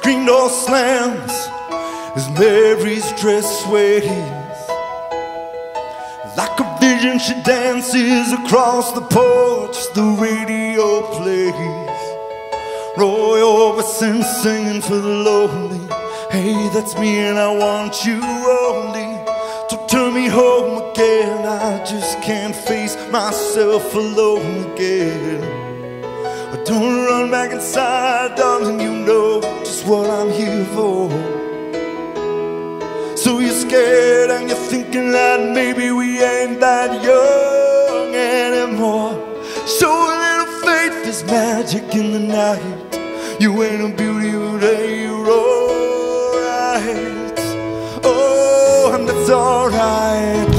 Screen door slams as Mary's dress sways. Like a vision, she dances across the porch. The radio plays. Roy Orbison singing for the lonely. Hey, that's me, and I want you only. Don't turn me home again. I just can't face myself alone again. Don't run back inside, darling, you know what I'm here for. So you're scared and you're thinking that maybe we ain't that young anymore. Show a little faith, there's magic in the night. You ain't a beauty, but you're alright. Oh, and that's alright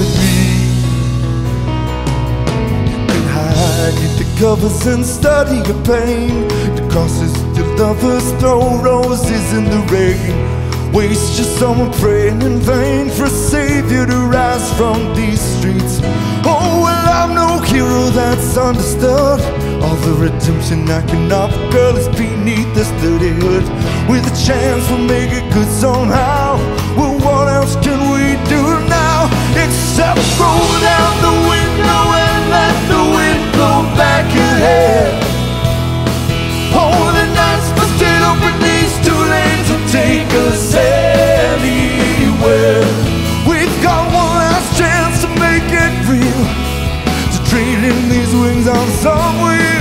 covers and study your pain. The crosses your lovers throw roses in the rain. Waste your summer praying in vain for a savior to rise from these streets. Oh, well, I'm no hero that's understood. All the redemption I can offer, girl, is beneath this dirty hood. With a chance we'll make it good somehow. In these wings on some wheels.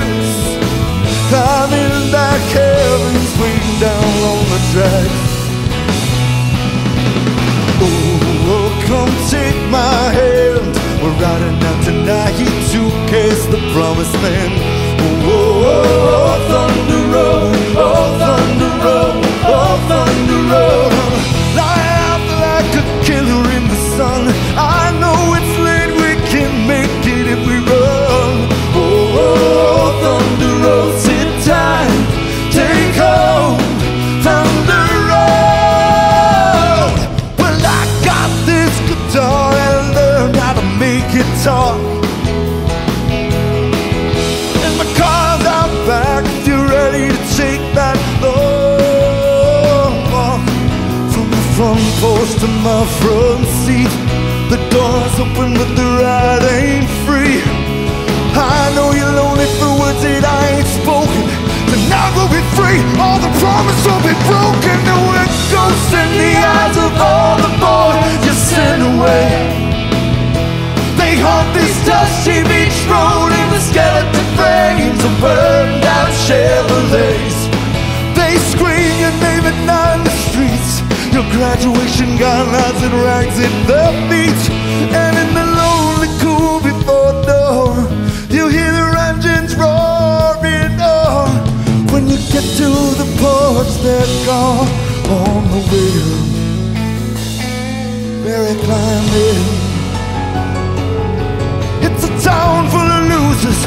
My front seat, the door's open but the ride ain't free. I know you're lonely for words that I ain't spoken. Tonight we'll be free, all the promise will be broken. No ghosts in the eyes of all the boys you sent away. They haunt this dusty beach road in the skeleton frames of burned out Chevrolets. Graduation gown lies in rags at the beach. And in the lonely cool before dawn, you hear their engines roaring on. When you get to the porch, they're gone on the wheel. Mary climbed in. It's a town full of losers.